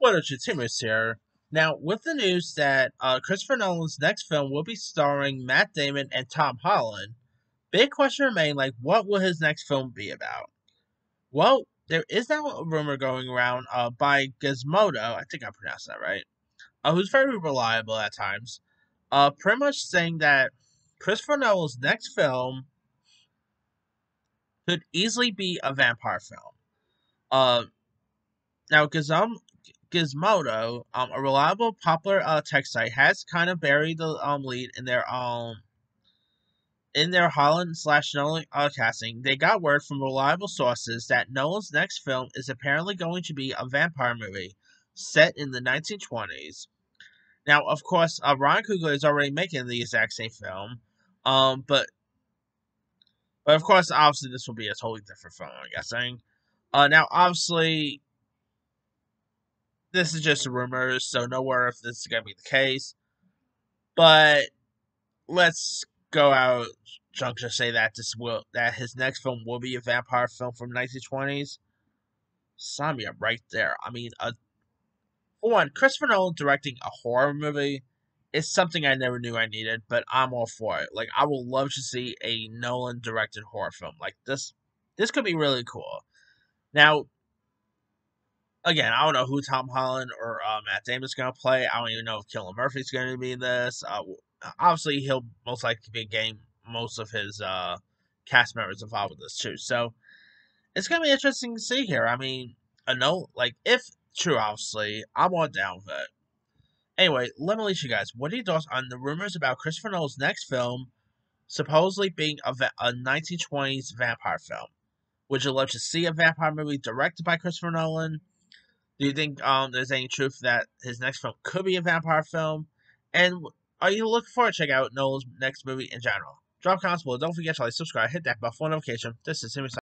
What up, Timus here. Now, with the news that uh, Christopher Nolan's next film will be starring Matt Damon and Tom Holland, big question remains like, what will his next film be about? Well, there is now a rumor going around uh, by Gizmodo, I think I pronounced that right, uh, who's very reliable at times, uh, pretty much saying that Christopher Nolan's next film could easily be a vampire film. Uh, now, Gizm- Gizmodo, um, a reliable, popular uh, tech site, has kind of buried the um, lead in their um in their Holland slash Nolan uh, casting. They got word from reliable sources that Nolan's next film is apparently going to be a vampire movie set in the 1920s. Now, of course, uh, Ryan Coogler is already making the exact same film, um, but but of course, obviously, this will be a totally different film. I'm guessing. Uh, now, obviously, this is just a rumors, so no word if this is gonna be the case. But let's go out junk just say that this will that his next film will be a vampire film from 1920s. Samia right there. I mean, a for one, Christopher Nolan directing a horror movie is something I never knew I needed, but I'm all for it. Like, I would love to see a Nolan directed horror film like this. This could be really cool. Now, again, I don't know who Tom Holland or uh, Matt Damon's going to play. I don't even know if Cillian Murphy's going to be in this. Uh, obviously, he'll most likely be getting most of his uh, cast members involved with this too. So it's going to be interesting to see here. I mean, a note like if true, obviously, I'm on down with it. Anyway, let me leave you guys. What are your thoughts on the rumors about Christopher Nolan's next film supposedly being a, va- a 1920s vampire film? Would you love to see a vampire movie directed by Christopher Nolan? Do you think um, there's any truth that his next film could be a vampire film? And are you looking forward to check out Nolan's next movie in general? Drop comments below. Don't forget to like, subscribe, hit that bell for notification. This is Timmy.